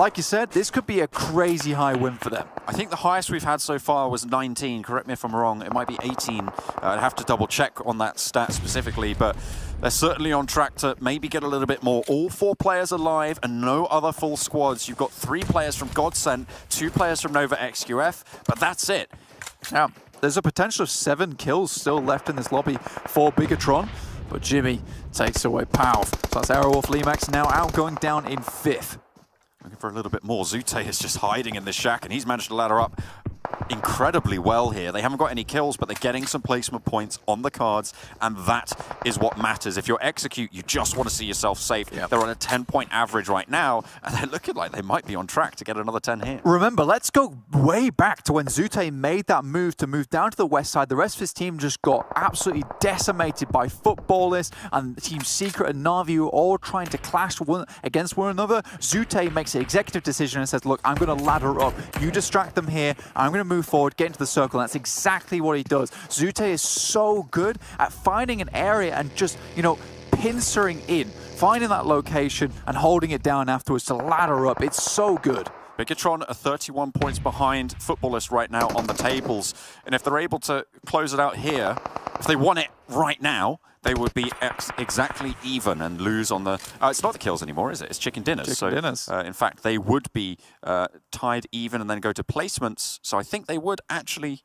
like you said, this could be a crazy high win for them. I think the highest we've had so far was 19. Correct me if I'm wrong. It might be 18. Uh, I'd have to double check on that stat specifically, but they're certainly on track to maybe get a little bit more. All four players alive and no other full squads. You've got three players from Godsent, two players from Nova XQF, but that's it. Now, there's a potential of seven kills still left in this lobby for Bigetron, but Jimmy takes away Pow. So that's Aerowolf Limax now out going down in fifth. Looking for a little bit more. Zute is just hiding in the shack, and he's managed to ladder up incredibly well here. They haven't got any kills, but they're getting some placement points on the cards, and that is what matters. If you're execute, you just want to see yourself safe. Yep. They're on a 10-point average right now, and they're looking like they might be on track to get another 10 here. Remember, let's go way back to when Zute made that move to move down to the west side. The rest of his team just got absolutely decimated by Futbolists, and Team Secret and Na'Vi were all trying to clash one against one another. Zute makes an executive decision and says, look, I'm going to ladder up. You distract them here. I'm going to move forward, get into the circle. That's exactly what he does. Zute is so good at finding an area and just, you know, pincering in, finding that location and holding it down afterwards to ladder up. It's so good. Bigetron are 31 points behind Futbolist right now on the tables. And if they're able to close it out here, if they won it right now, they would be ex exactly even and lose on the... Uh, it's not the kills anymore, is it? It's chicken dinners. Chicken so, dinners. Uh, in fact, they would be uh, tied even and then go to placements. So I think they would actually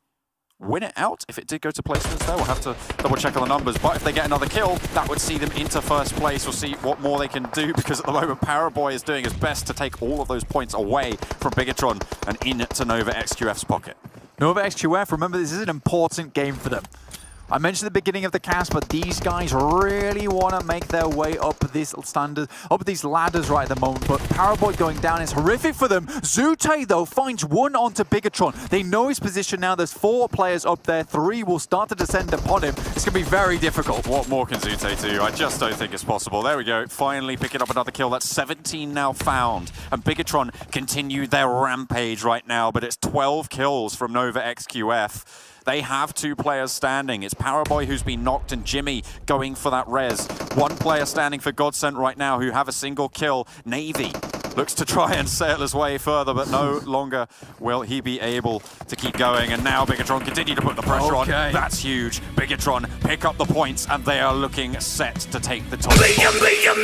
win it out if it did go to placements there. We'll have to double check on the numbers. But if they get another kill, that would see them into first place. We'll see what more they can do because at the moment Paraboy is doing his best to take all of those points away from Bigetron and into Nova XQF's pocket. Nova XQF, remember this is an important game for them. I mentioned the beginning of the cast, but these guys really want to make their way up this standard, up these ladders right at the moment. But Paraboy going down is horrific for them. Zute, though, finds one onto Bigetron. They know his position now. There's four players up there. Three will start to descend upon him. It's going to be very difficult. What more can Zute do? I just don't think it's possible. There we go. Finally picking up another kill. That's 17 now found. And Bigetron continue their rampage right now, but it's 12 kills from Nova XQF. They have two players standing. It's Paraboy who's been knocked and Jimmy going for that res. One player standing for Godsent right now who have a single kill. Navy looks to try and sail his way further, but no longer will he be able to keep going. And now Bigetron continue to put the pressure okay. on. That's huge. Bigetron pick up the points, and they are looking set to take the top. Booyah, booyah,